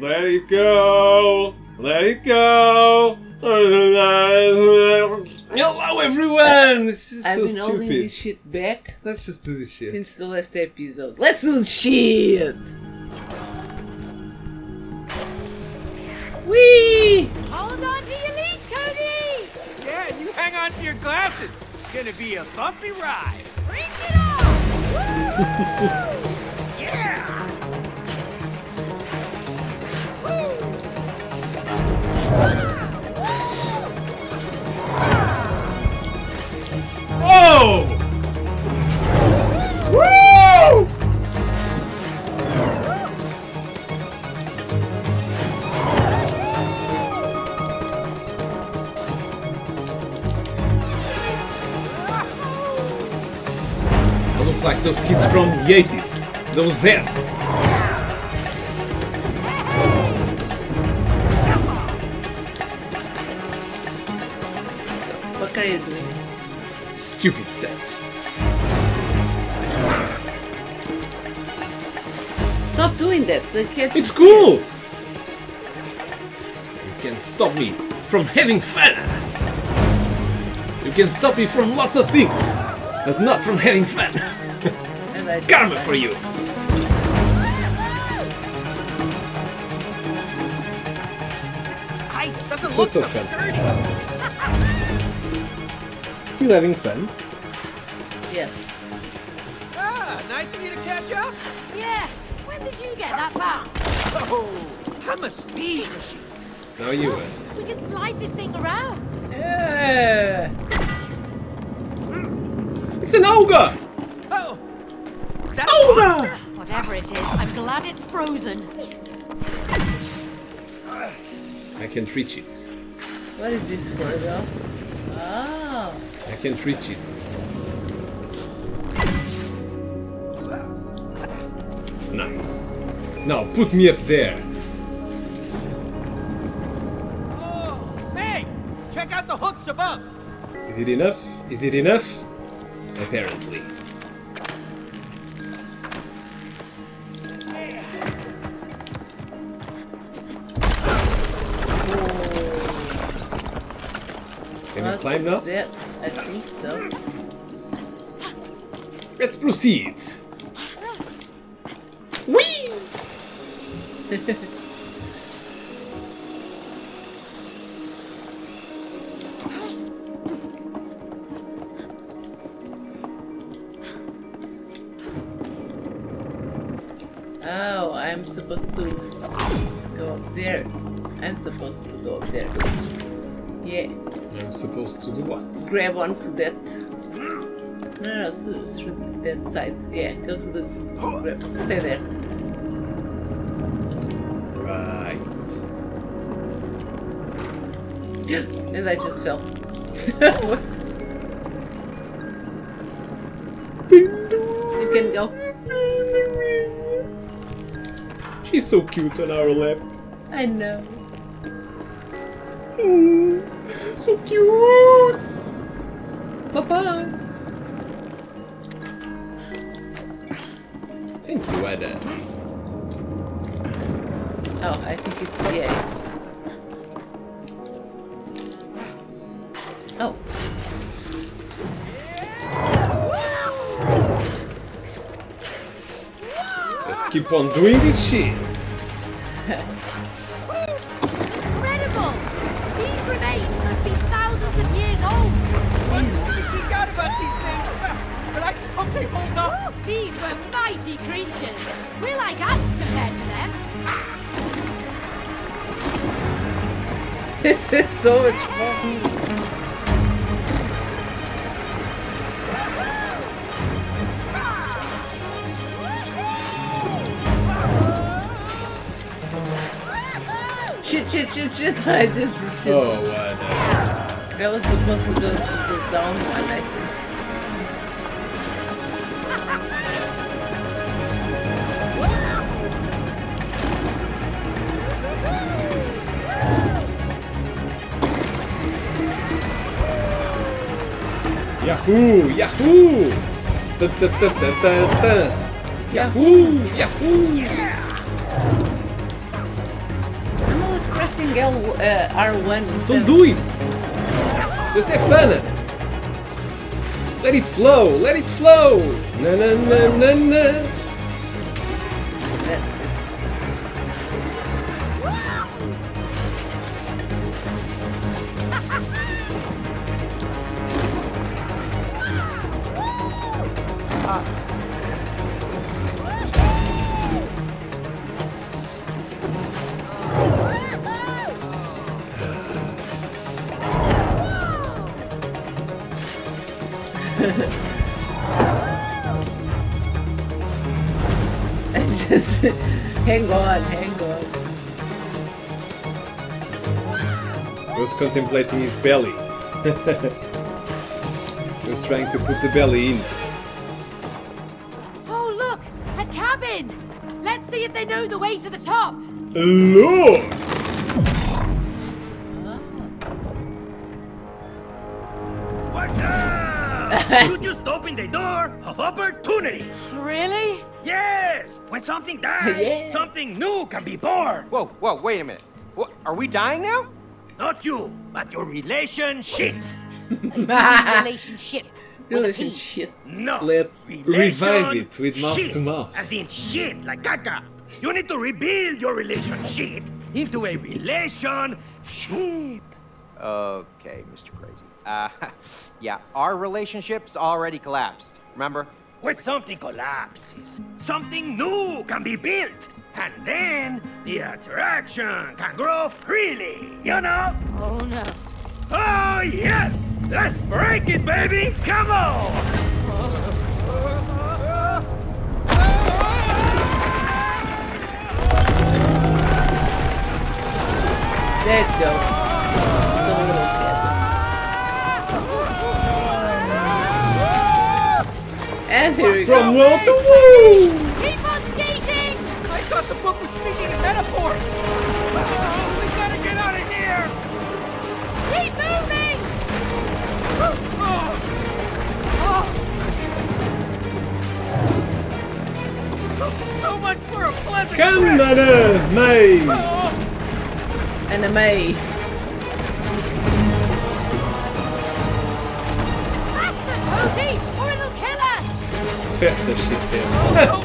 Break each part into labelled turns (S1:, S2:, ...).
S1: Let it go,
S2: been holding
S1: stupid.
S2: this shit back
S1: Let's just do this shit.
S2: since the last episode. Let's do the shit! Whee!
S3: Hold on to your lead, Cody!
S4: Yeah, and you hang on to your glasses. It's gonna be a bumpy ride.
S3: Bring it on!
S4: Yeah!
S1: Oh! Like those kids from the 80s. Those Zeds.
S2: What are you doing?
S1: Stupid stuff.
S2: Stop doing that. The cat.
S1: It's cool! You can stop me from having fun! You can stop me from lots of things, but not from having fun!
S2: And I
S1: Karma for you!
S4: This ice doesn't
S1: This
S4: look so,
S1: so
S4: sturdy.
S1: Still having fun?
S2: Yes.
S4: Ah, nice of you to catch up.
S3: Yeah, when did you get that fast?
S4: Oh, I'm a speed machine.
S1: Now you will.
S3: We can slide this thing around.
S2: Yeah.
S1: It's an ogre!
S4: Is that a monster?
S3: Whatever it is, I'm glad it's frozen.
S1: I can't reach it.
S2: What is this for, though? Oh.
S1: I can't reach it. Nice. Now put me up there.
S4: Oh, hey, check out the hooks above.
S1: Is it enough? Is it enough? Apparently. Can you
S2: What
S1: climb
S2: is
S1: now?
S2: That? I think so.
S1: Let's proceed. Whee!
S2: Grab onto that. No, no, so, through that side. Yeah, go to the. Grab. Stay there.
S1: Right.
S2: And I just fell. you can go.
S1: She's so cute on our lap.
S2: I know. Mm.
S1: So cute!
S2: Bye bye.
S1: Thank you, Ada.
S2: Oh, I think it's V8. Oh,
S1: Let's keep on doing this shit.
S2: This is so much fun. Shit, shit, shit, shit. I just did shit.
S1: Oh, Ada.
S2: I was supposed to go to the down one, I think.
S1: Yahoo! Yahoo! Dun, dun, dun, dun, dun, dun. Yahoo! Yahoo!
S2: I'm always pressing L, uh, R1.
S1: Don't do it! Just have fun! Let it flow! Let it flow! Na na na na na!
S2: Hang on, hang on.
S1: He was contemplating his belly. he was trying to put the belly in.
S3: Oh, look! A cabin! Let's see if they know the way to the top!
S1: Look!
S5: Something new can be born.
S4: Whoa, whoa, wait a minute. What, are we dying now?
S5: Not you, but your relationship.
S3: Relationship. With a P.
S2: Relationship.
S5: No.
S1: Let's revive it with mouth
S5: shit,
S1: to mouth.
S5: As in shit, like caca. You need to rebuild your relationship into a relationship.
S4: Okay, Mr. Crazy. Uh, yeah, our relationship's already collapsed. Remember?
S5: When something collapses, something new can be built. And then the attraction can grow freely, you know?
S3: Oh no.
S5: Oh, yes! Let's break it, baby! Come on!
S2: There it goes. The little kid. And here we
S1: From
S2: go.
S1: low to woo!
S4: Book was speaking in metaphors.
S5: Oh, we gotta get out of here!
S3: Keep moving!
S5: Oh,
S3: Oh,
S4: So much for a pleasant
S1: Come on, oh. May!
S2: Anime.
S3: faster, Cody, or it'll kill us!
S1: Faster, she says.
S3: Oh,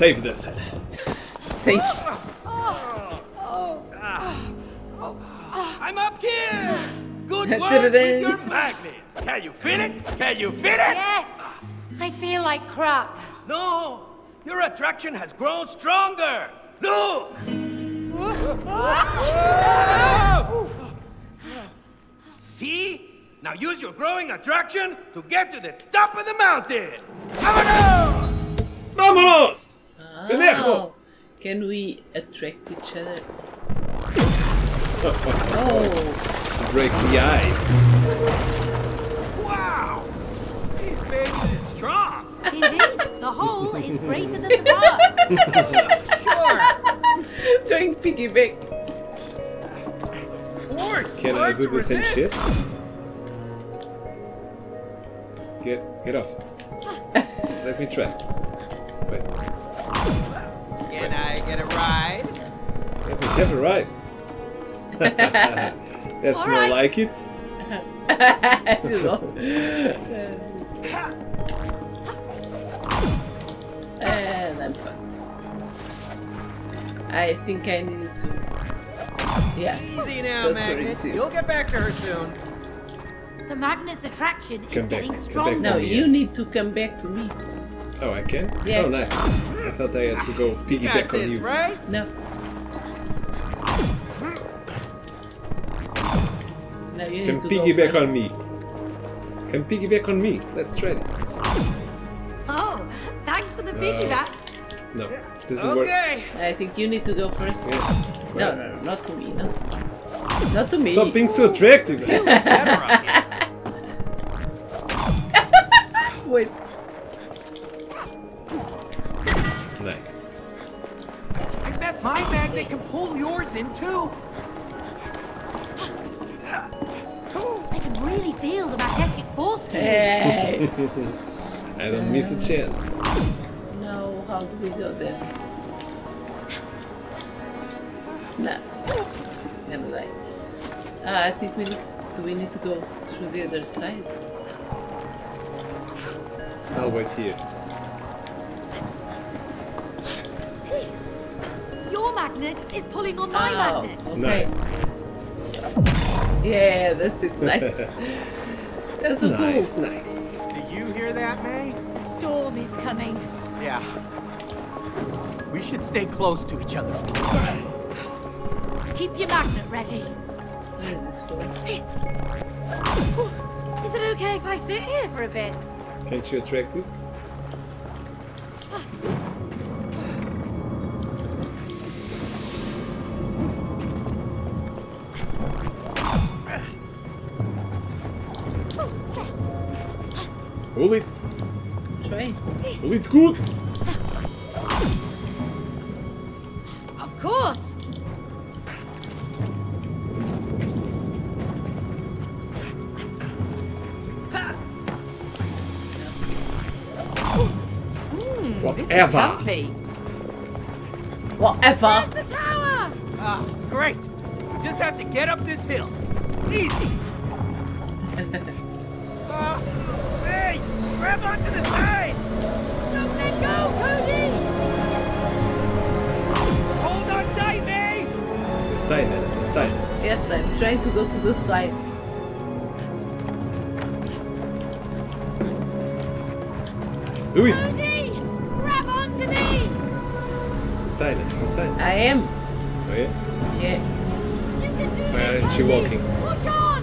S1: My this saved us.
S2: Thank you.
S5: I'm up here! Good work with your magnets! Can you fit it? Can you fit it?
S3: Yes! I feel like crap.
S5: No! Your attraction has grown stronger! Look! See? Now use your growing attraction to get to the top of the mountain! Vámonos!
S1: Vámonos! Pendejo!
S2: Oh, can we attract each other? Oh,
S1: Break the ice.
S5: Wow! These babies is strong!
S3: Indeed, the whole is greater than the parts.
S5: Sure!
S2: doing piggyback.
S5: Force!
S1: Can I do the same shit? Get get off. Let me try.
S4: Get a ride?
S1: Let me have a ride. That's more
S3: Alright.
S1: like it.
S2: and I'm fucked. I think I need to. Yeah.
S4: Easy now,
S2: Go to
S4: Magnet. You'll get back to her soon.
S3: The magnet's attraction is
S1: back,
S3: getting
S1: come back
S3: stronger.
S2: No,
S1: yeah.
S2: you need to come back to me.
S1: Oh, I can?
S2: Yeah.
S1: Oh, nice. I thought I had to go
S4: You got
S1: piggyback on you.
S4: right?
S2: No. No, you
S1: Come
S2: need to go
S1: piggyback
S2: first.
S1: on me. Come piggyback on me. Let's try this.
S3: Oh, thanks for the uh, piggyback. that.
S1: No, doesn't work.
S5: Okay.
S2: I think you need to go first.
S1: Yeah.
S2: No, no, no, not to me, not to me. Not to me.
S1: Stop being so attractive.
S5: in too.
S3: I can really feel the magnetic force to.
S2: Hey.
S1: I don't miss a chance.
S2: no, how do we go there? No. Gonna die. Uh, I think we need, do we need to go through the other side?
S1: I'll wait here.
S3: Magnet is pulling on my
S2: Oh.
S3: magnet.
S2: Okay.
S1: Nice.
S2: Yeah, that's it. Nice. that's so
S1: Nice,
S2: cool.
S1: nice.
S5: Do you hear that, May?
S3: A storm is coming.
S5: Yeah. We should stay close to each other.
S3: Keep your magnet ready.
S2: Where is this for? Eh.
S3: Is it okay if I sit here for a bit?
S1: Can't you attract this? Pull it.
S2: Try.
S1: Pull it good.
S3: Of course.
S1: Whatever.
S3: Comfy.
S2: Whatever.
S3: There's the tower.
S5: Ah, great. We just have to get up this hill. Easy.
S2: trying to go to the side.
S1: Do it.
S3: Cody, grab onto me.
S1: The side, the side.
S2: I am.
S1: Oh yeah?
S2: Yeah.
S3: You can do
S1: Where aren't you walking?
S3: Push on.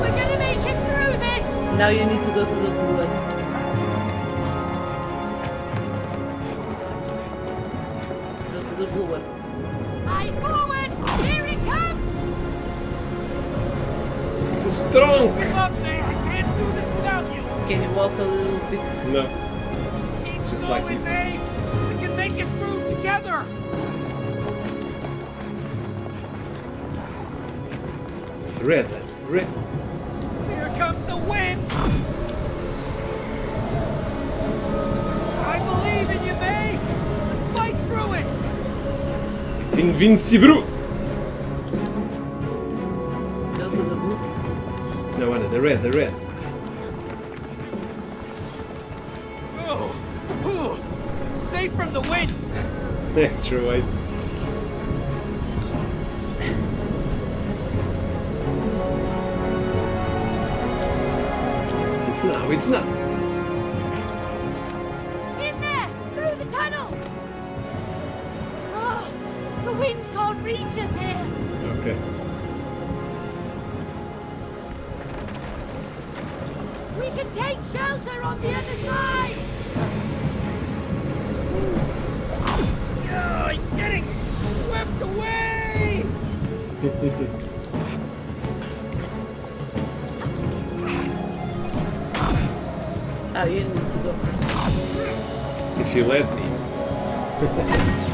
S3: We're gonna make it through this.
S2: Now you need to go to the blue one. Go to the blue one.
S5: You.
S2: Can you walk a little bit?
S1: No. Just like you.
S5: May. We can make it through together.
S1: Red, red.
S5: Here comes the wind. I believe in you, May. Fight through it.
S1: It's invincible. No, Anna, the red, the red.
S5: Oh, ooh. Safe from the wind.
S1: Extra white. It's now, it's now.
S3: In there, through the tunnel. Oh, the wind can't reach us here.
S1: Okay.
S3: We can take shelter on the other side.
S5: Oh, I'm getting swept away.
S2: Oh, you need to go first.
S1: if you let me.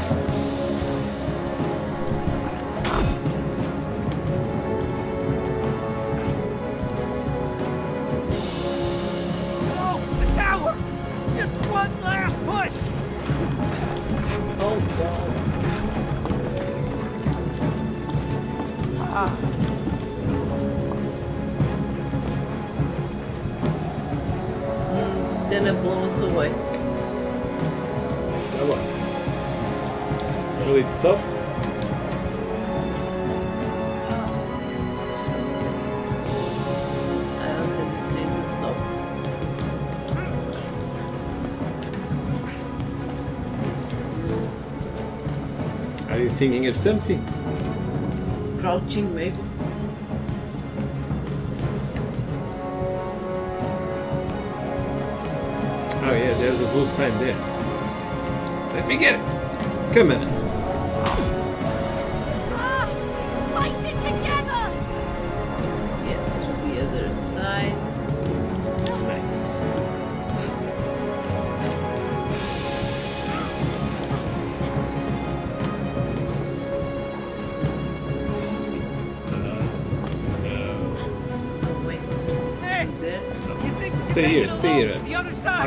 S1: Thinking of something?
S2: Crouching, maybe.
S1: Oh yeah, there's a blue sign there. Let me get it. Come on.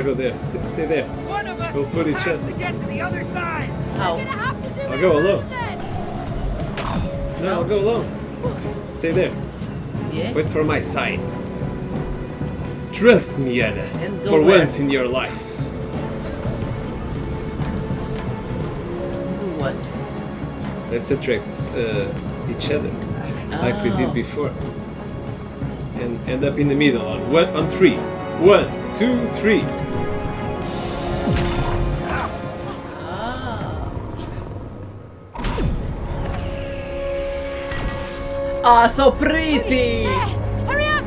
S1: I'll go there. Stay, stay there.
S5: One of us
S1: We'll put each
S5: has
S1: other-
S5: to get to the other side.
S2: How?
S3: Have to do
S1: I'll go
S3: alone
S1: alone.
S3: then!
S1: No, I'll go alone. Stay there.
S2: Yeah?
S1: Wait for my sign. Trust me, Anna. For
S2: where?
S1: once in your life.
S2: Do what?
S1: Let's attract uh, each other, like we
S2: Oh.
S1: did before, and end up in the middle on one on three. One, two, three.
S2: Ah. Ah, so pretty!
S3: Hurry up!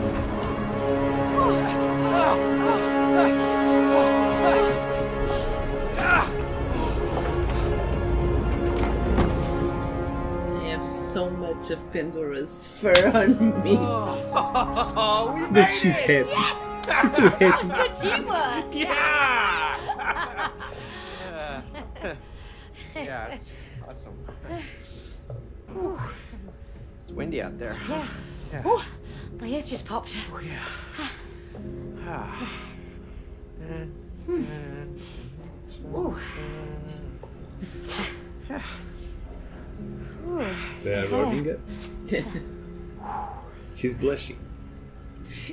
S2: I have so much of Pandora's fur on me.
S1: This she's happy. She's Isso
S3: good teamwork.
S5: Yeah!
S4: yeah, it's awesome. It's windy out there. Yeah. yeah.
S3: Ooh, my ears just popped.
S4: Oh, yeah.
S3: Ooh.
S1: Is that okay. She's blushing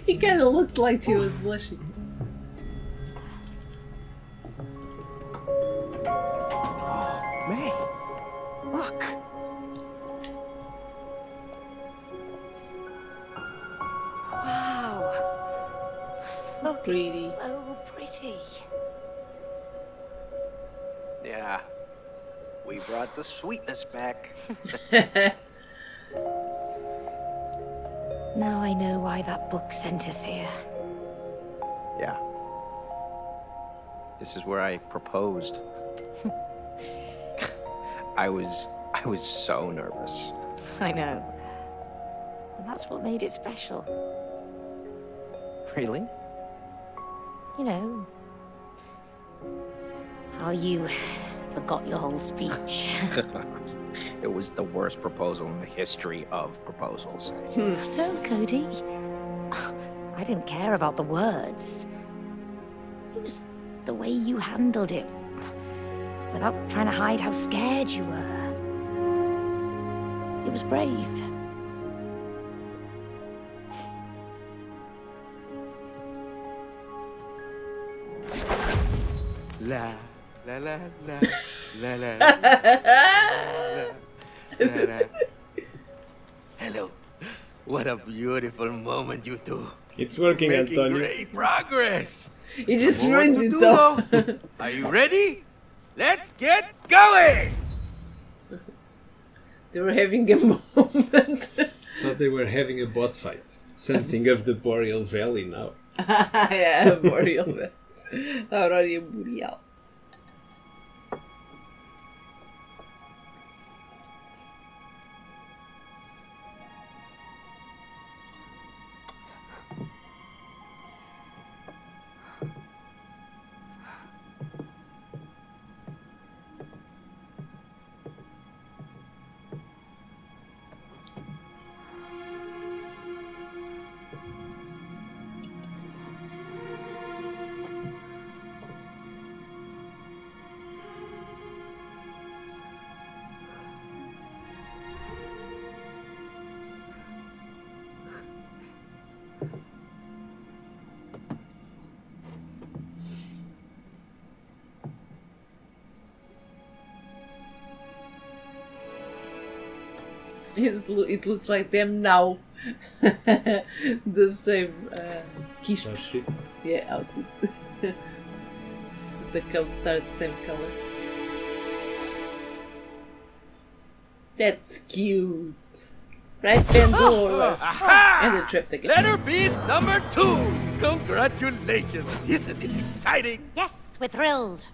S2: he kind of looked like she was blushing.
S4: May, look.
S3: Wow. Look,
S2: pretty.
S3: It's so pretty.
S4: Yeah. We brought the sweetness back.
S3: Now I know why that book sent us here.
S4: Yeah. This is where I proposed. I was I was so nervous.
S3: I know. And that's what made it special.
S4: Really?
S3: You know, how you forgot your whole speech.
S4: It was the worst proposal in the history of proposals. Hmm.
S3: No, Cody. I didn't care about the words. It was the way you handled it. Without trying to hide how scared you were. It was brave.
S5: la la la la la la Hello. What a beautiful moment, you two.
S1: It's working,
S5: Making
S1: Antonio.
S5: great progress.
S2: He just
S5: More
S2: ruined
S5: to
S2: it
S5: do,
S2: though.
S5: though. Are you ready? Let's get going.
S2: they were having a moment.
S1: Thought they were having a boss fight. Something of the Boreal Valley now.
S2: é, Boreal. né? A Aurora Boreal. It's, it looks like them now. the same uh, quiche.
S1: That's.
S2: Yeah, outfit. the coats are the same color. That's cute. Right, bend And the trip again.
S5: Letter Beast number two. Congratulations. Isn't this exciting?
S3: Yes, we're thrilled.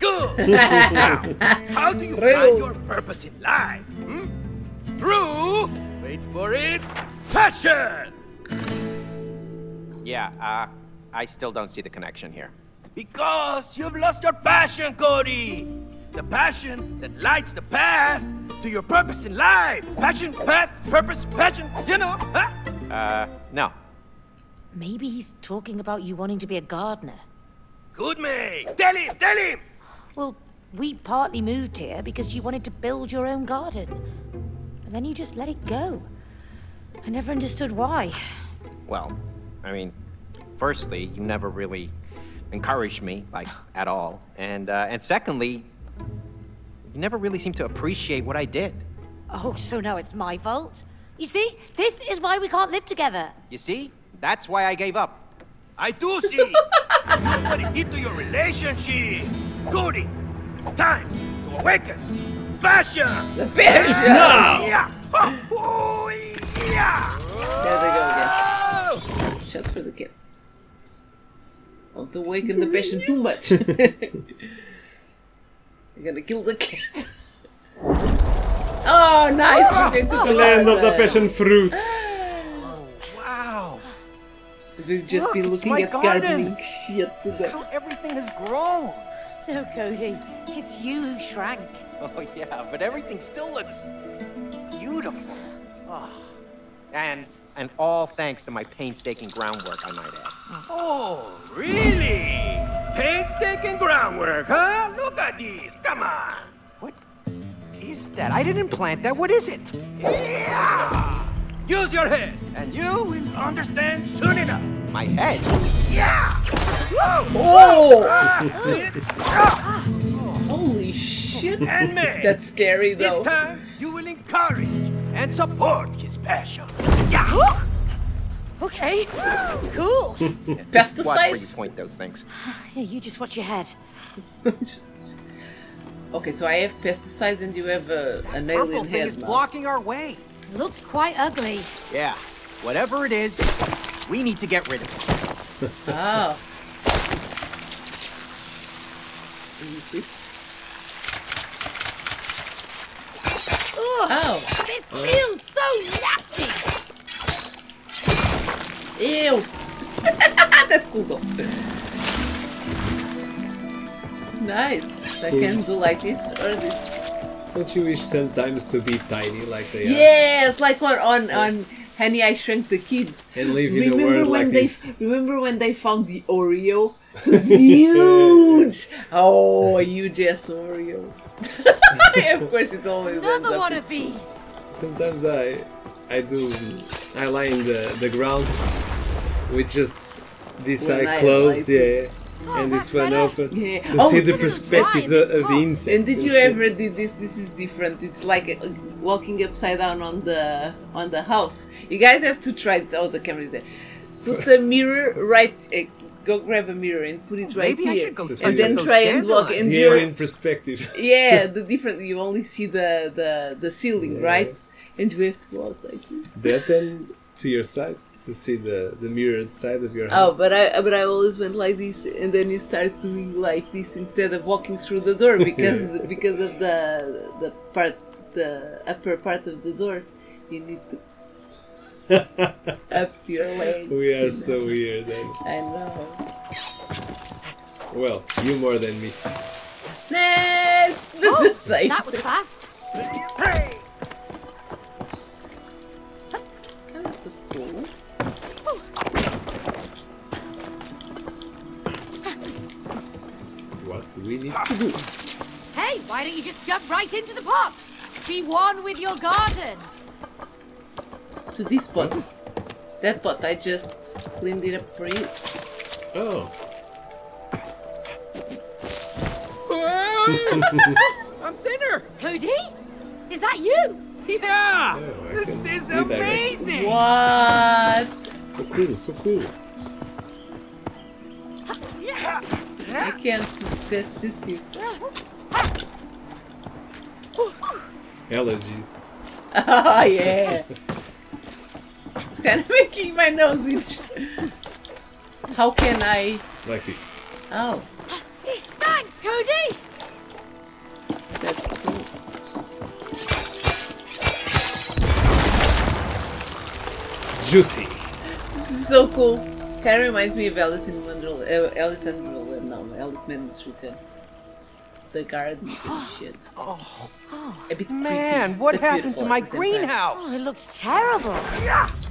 S5: Good. now, how do you
S2: Thrill.
S5: find your purpose in life? Through, wait for it, passion.
S4: Yeah, uh, I still don't see the connection here.
S5: Because you've lost your passion, Cody. The passion that lights the path to your purpose in life. Passion, path, purpose, passion. You know, huh?
S4: Uh, no.
S3: Maybe he's talking about you wanting to be a gardener.
S5: Good man. Tell him, tell him.
S3: Well, we partly moved here because you wanted to build your own garden. And then you just let it go. I never understood why.
S4: Well, I mean, firstly, you never really encouraged me, like, at all. And, uh, and secondly, you never really seemed to appreciate what I did.
S3: Oh, so now it's my fault? You see, this is why we can't live together.
S4: You see? That's why I gave up.
S5: I do see. what it did to your relationship. Cody, it's time to awaken. Passion.
S2: The passion!
S5: Yeah. Oh, yeah.
S2: There they go again.
S5: Oh.
S2: Shot for the cat. Want to awaken the passion too much. You're gonna kill the cat. Oh, nice! We're going
S1: The land of the passion fruit.
S4: Wow.
S2: We've just
S4: Look,
S2: been looking at
S4: garden.
S2: gardening shit today.
S4: How everything has grown.
S3: No, Cody, it's you who shrank.
S4: Oh, yeah, but everything still looks beautiful. Oh. And, and all thanks to my painstaking groundwork, I might add.
S5: Oh, really? Painstaking groundwork, huh? Look at this. Come on.
S4: What is that? I didn't plant that. What is it?
S5: Yeah. Use your head, and you will understand soon enough.
S4: My head.
S5: Yeah. Whoa.
S2: Oh!
S5: Ah,
S2: shit!
S5: And man,
S2: That's scary though.
S5: this time you will encourage and support his passion. Yeah.
S3: Okay, cool.
S4: Watch where you point those things.
S3: yeah, you just watch your head.
S2: Okay, so I have pesticides and you have uh, an
S4: Purple
S2: alien
S4: thing
S2: head
S4: is
S2: now.
S4: blocking our way.
S3: Looks quite ugly.
S4: Yeah. Whatever it is, we need to get rid of it.
S2: Oh. Let me see.
S3: Ugh,
S2: Oh.
S3: this feels so nasty.
S2: Ew! That's cool though. Nice. I can do like this or this.
S1: Don't you wish sometimes to be tiny like they are?
S2: Yes, like on on on Honey I Shrunk the Kids.
S1: And live in a
S2: Remember
S1: world
S2: when
S1: like
S2: they
S1: this.
S2: remember when they found the Oreo? It was huge. Oh, a huge ass Oreo. of course, it always ends
S3: Another
S2: up
S3: one of these.
S1: Sometimes I I do I lie in the, the ground with just this
S2: When
S1: eye
S2: am
S1: closed,
S2: like
S1: yeah,
S3: Oh,
S1: and
S3: that's
S1: this one
S3: better.
S1: open
S2: Yeah.
S1: to
S2: Oh,
S1: see the perspective of, of the
S3: box.
S1: insects.
S2: And did you
S1: shit.
S2: ever do this? This is different. It's like uh, walking upside down on the on the house. You guys have to try it. Oh, the camera is there. Put the mirror right. Go grab a mirror and put it oh, right
S4: Maybe I
S2: here,
S4: should go
S1: To
S2: and then try and walk.
S4: dandelions.
S2: And
S1: Yeah,
S2: you're
S1: in perspective.
S2: yeah, the different. You only see the the the ceiling,
S1: Yeah.
S2: right? And you have to walk like this.
S1: that then to your side to see the the mirrored side of your
S2: oh,
S1: house.
S2: Oh, but I but I always went like this, and then you start doing like this instead of walking through the door because because of the the part the upper part of the door. You need to up your legs.
S1: we are
S2: and-
S1: so weird. And,
S2: I know.
S1: well, you more than me.
S2: Let's
S3: Oh, that was fast.
S5: Hey.
S2: That's a school.
S1: What do we need to do?
S3: Hey, why don't you just jump right into the pot? Be one with your garden.
S2: To this pot. That pot, I just cleaned it up for you.
S1: Oh,
S5: I'm thinner.
S3: Cody? Is that you?
S5: Yeah.
S1: Oh,
S5: this is
S1: see that.
S5: amazing.
S2: What?
S1: so cool, so cool.
S2: I can't. That's just you.
S1: Allergies.
S2: Oh yeah. It's kind of making my nose itch. How can I?
S1: Like this.
S2: Oh,
S3: Thanks, Cody!
S2: that's cool.
S1: Juicy.
S2: This is so cool. Kind of reminds me of Alice in Wonderland. Uh, Alice in Wonderland. No, Alice Madness Returns. The gardens and oh. shit.
S4: Oh,
S2: A bit
S4: man,
S2: creepy,
S4: what happened to my
S2: the same time.
S4: greenhouse?
S3: Oh, it looks terrible.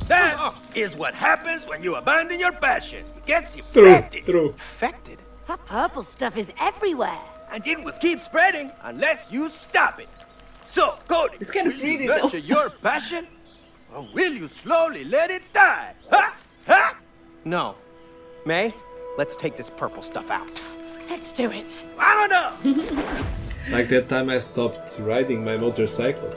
S5: That is what happens when you abandon your passion. It gets
S1: True,
S5: infected.
S1: true.
S4: Affected?
S3: That purple stuff is everywhere.
S5: And it will keep spreading unless you stop it. So, Cody,
S2: It's kinda
S5: will
S2: pretty,
S5: you nurture your passion? Or will you slowly let it die? Ha! Ha!
S4: No. May, let's take this purple stuff out.
S3: Let's do it.
S5: Vámonos!
S1: Like that time I stopped riding my motorcycle.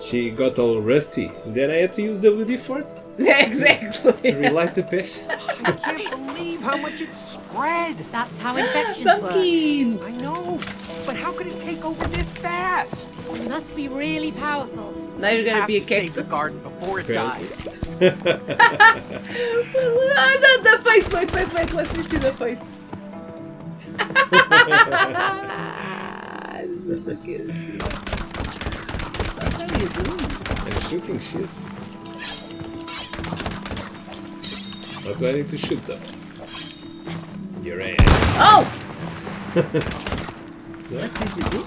S1: She got all rusty, then I had to use WD-40
S2: Yeah, exactly.
S1: to relight the passion.
S4: I can't believe how much it spread.
S3: That's how infections work.
S2: Pumpkins.
S4: I know, but how could it take over this fast?
S3: It must be really powerful.
S2: Now you're gonna
S4: have
S2: be a
S4: to save the garden before it
S1: Cactus.
S4: dies.
S2: Ah, the, the face, wait, wait, wait, let me see the face. Look at this shit. What are you doing?
S1: I'm shooting shit. What do I need to shoot though? Your ass.
S2: Oh! what did you do?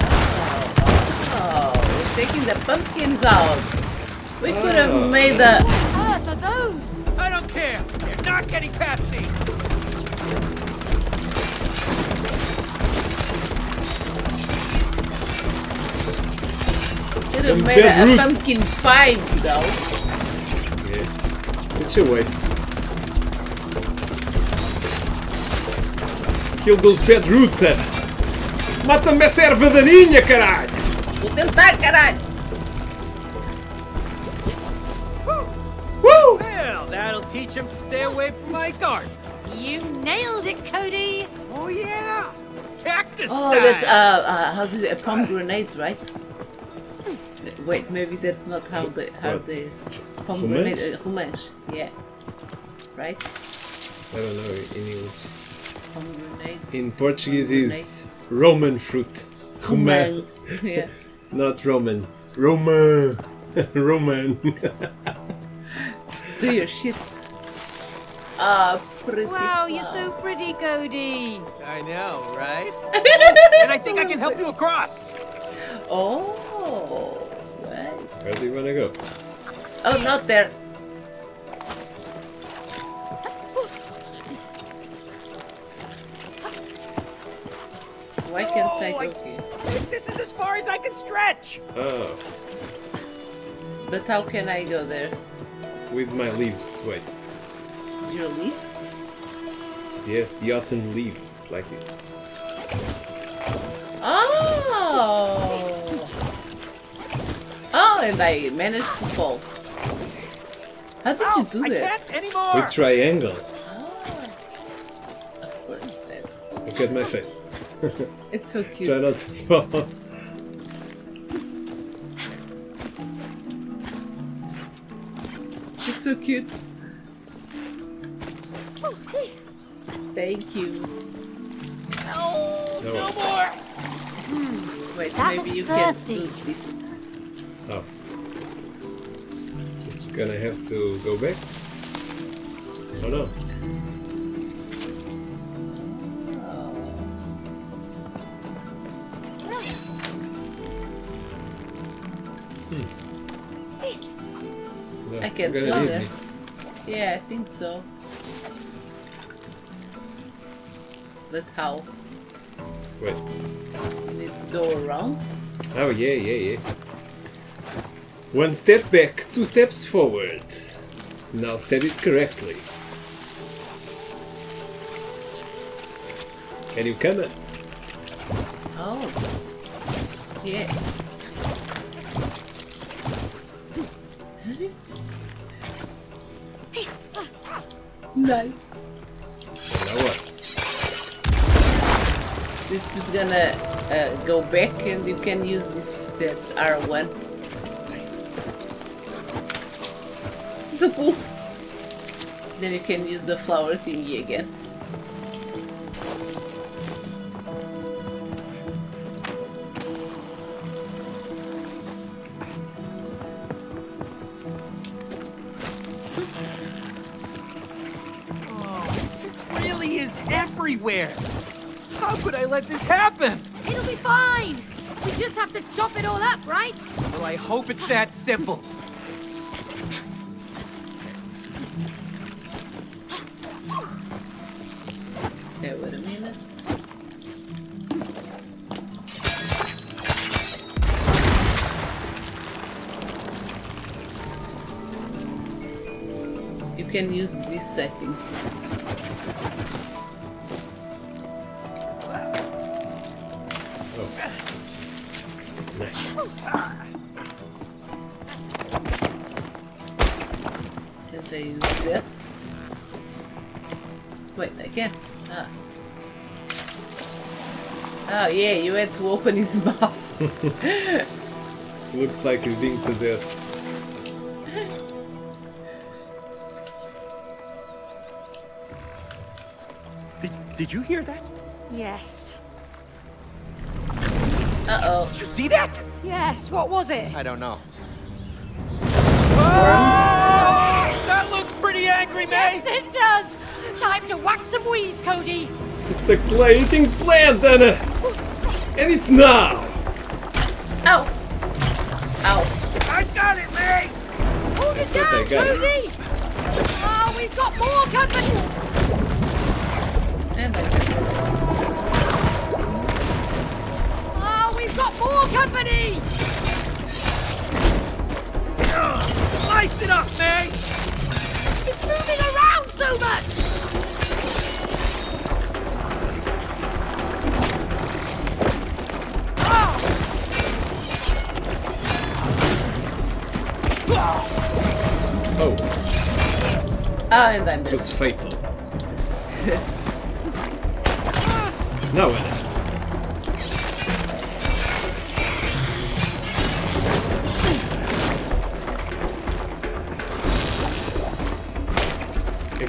S2: Oh, oh, we're taking the pumpkins out. We could have
S1: Oh.
S2: made the.
S3: Ah, what on earth are those?
S5: I don't care. You're not getting past me.
S2: Could
S1: Some
S2: have made
S1: dead
S2: a, a
S1: roots.
S2: pumpkin pie, though.
S1: Yeah. Such a waste. Kill those bad roots, Ana. Mata-me essa erva daninha, caralho!
S2: Vou tentar, caralho.
S1: Woo!
S5: Well, that'll teach him to stay away from my garden.
S3: You nailed it, Cody.
S5: Oh, yeah. Cactus
S2: Oh,
S5: style.
S2: that's uh, uh how do they pomegranates, right? Wait, maybe that's not how the how
S1: What?
S2: the pomegranate uh, yeah, right?
S1: I don't know in English.
S2: Pomegranate,
S1: In Portuguese is Roman fruit. Roman.
S2: yeah.
S1: Not Roman. Roman. Roman.
S2: Do your shit. Ah, pretty.
S3: Wow, you're so pretty, Cody.
S5: I know, right? and I think I can help you across.
S2: Oh, right.
S1: Where do you wanna go?
S2: Oh, not there. Why can't I
S5: Oh, I-
S2: go here?
S5: This is as far as I can stretch.
S1: Oh,
S2: But how can I go there?
S1: with my leaves. Wait.
S2: Your leaves?
S1: Yes, the autumn leaves, like this.
S2: Oh! Oh, and I managed to fall. How did you do
S5: I
S2: that?
S5: can't anymore.
S1: With triangle.
S2: Oh. Of that-
S1: Look at my face.
S2: it's so cute.
S1: Try not to fall.
S2: It's so cute. Thank you.
S5: No,
S1: No.
S5: no more.
S2: Hmm, wait,
S3: That
S2: maybe
S3: looks
S2: you can
S3: thirsty.
S2: do this.
S1: Oh. Just gonna have to go back? Oh no. No,
S2: I hmm. can
S1: you're
S2: go there. Yeah, I think so. But how?
S1: Wait.
S2: You need to go around?
S1: Oh yeah, yeah, yeah. One step back, two steps forward. Now set it correctly. Can you come? in?
S2: Oh. Yeah. nice.
S1: Now what?
S2: This is gonna uh, go back and you can use this that R1. So cool. Then you can use the flower thingy again.
S4: Oh, it really is everywhere. How could I let this happen?
S3: It'll be fine. We just have to chop it all up, right?
S4: Well, I hope it's that simple.
S2: Can use this, I think.
S1: Nice.
S2: Can't I use that? Wait, I can. Ah. Oh yeah, you had to open his mouth.
S1: Looks like he's being possessed.
S4: Did, did you hear that?
S3: Yes.
S2: Uh oh.
S4: Did you see that?
S3: Yes, what was it?
S4: I don't know.
S2: Worms.
S4: That looks pretty angry, May.
S3: Yes, it does. Time to whack some weeds, Cody.
S1: It's a clay-eating plant, Anna! And it's now!
S2: Ow! Ow.
S4: I got it, May.
S3: Hold it down,
S1: I got.
S3: Cody. Oh, we've got more company. More company.
S4: Slice it up, May.
S3: It's moving around so much.
S1: Oh,
S2: Oh, and I'm
S1: it was fatal. now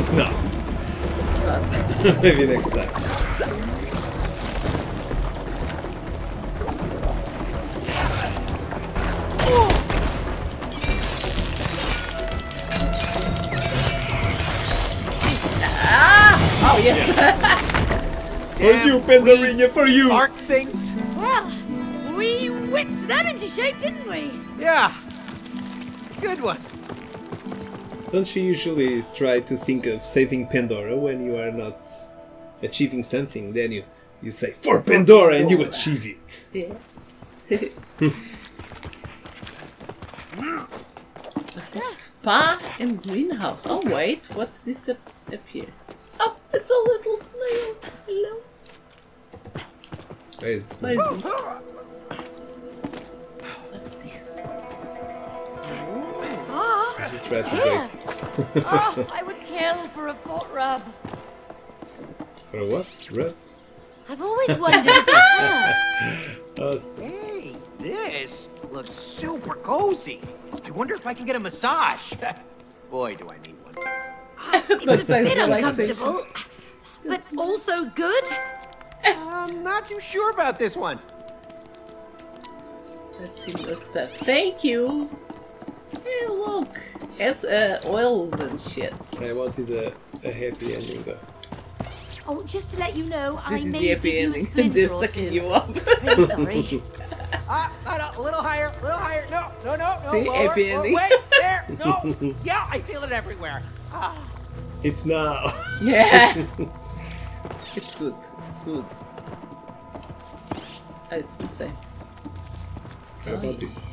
S1: It's not.
S2: It's not.
S1: Maybe next time.
S2: Oh, yes!
S1: For you, Pandorina, for you!
S4: Bark things.
S3: Well, we whipped them into shape, didn't we?
S4: Yeah. Good one.
S1: Don't you usually try to think of saving Pandora when you are not achieving something? Then you, you say, For Pandora, and you achieve it.
S2: yeah. What's this? Spa and greenhouse. Oh, wait. What's this up, up here? Oh, it's a little snail. Hello.
S1: Where is
S2: What is this?
S1: You try to
S3: Here.
S1: break.
S3: oh, I would kill for a foot rub.
S1: For a what? Rub?
S3: I've always wondered if this hurts.
S1: Oh,
S4: Hey, this looks super cozy. I wonder if I can get a massage. Boy, do I need one.
S3: Ah, it's a bit uncomfortable, but also good.
S4: I'm not too sure about this one.
S2: Let's see more stuff. Thank you. Hey, look. It's uh, oils and shit.
S1: I wanted a, a happy ending though.
S3: Oh, just to let you know, I
S2: This is the happy ending. They're sucking
S3: two.
S2: you up.
S3: Really sorry.
S4: Ah, ah, no, a little higher, a little higher. No, no, no, no.
S2: See,
S4: lower.
S2: happy
S4: Oh,
S2: ending.
S4: wait, there. No. yeah, I feel it everywhere. Ah,
S1: It's now.
S2: Yeah. it's good. It's good. Oh, it's the same.
S1: How about this?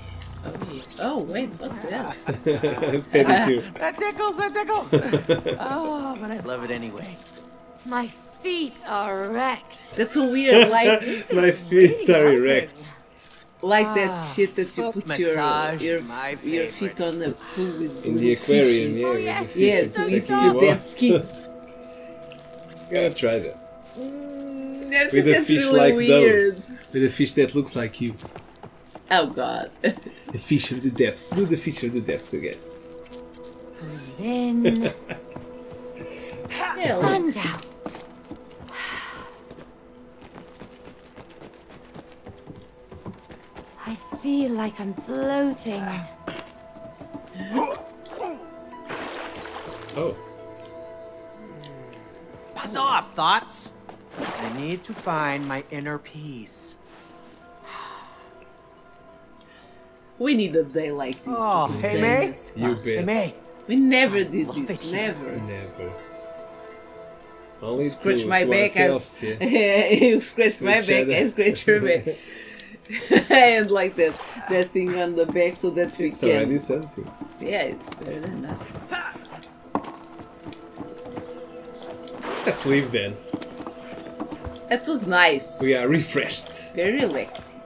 S2: Oh, wait, what's that?
S1: Pedicure.
S4: That tickles, that tickles. oh, but I love it anyway.
S3: My feet are wrecked.
S2: That's so weird. Like
S1: My feet are erect.
S2: like that
S4: Ah,
S2: shit that you put your
S4: massage,
S2: your,
S4: my
S2: your feet on the pool with
S1: In the aquarium,
S2: fishes.
S1: yeah.
S3: Oh,
S1: with
S3: yes,
S2: Yes,
S1: and
S2: to
S1: sucking you
S2: your dead skin.
S1: Gotta try that.
S2: Mm, I think
S1: With a fish
S2: really
S1: like
S2: weird.
S1: those. With a fish that looks like you.
S2: Oh god.
S1: The fish of the depths. Do the fish of the depths again.
S6: In
S2: Hell.
S6: and out. I feel like I'm floating.
S1: Oh.
S4: Buzz off, thoughts. I need to find my inner peace.
S2: We need a day like this.
S4: Oh,
S2: to
S4: hey,
S2: do
S4: May?
S2: this.
S1: You
S4: Hey,
S1: bet.
S4: May.
S2: We never did
S4: love
S2: this.
S4: it.
S2: Never.
S1: Never. Only
S2: Scratch
S1: to,
S2: my
S1: to
S2: back
S1: ourselves,
S2: as
S1: yeah.
S2: you scratch my
S1: each
S2: back,
S1: other.
S2: I scratch your back. and like that that thing on the back so that we
S1: It's
S2: can
S1: already something.
S2: Yeah, it's better than that.
S1: Let's leave then.
S2: That was nice.
S1: We are refreshed.
S2: Very relaxing.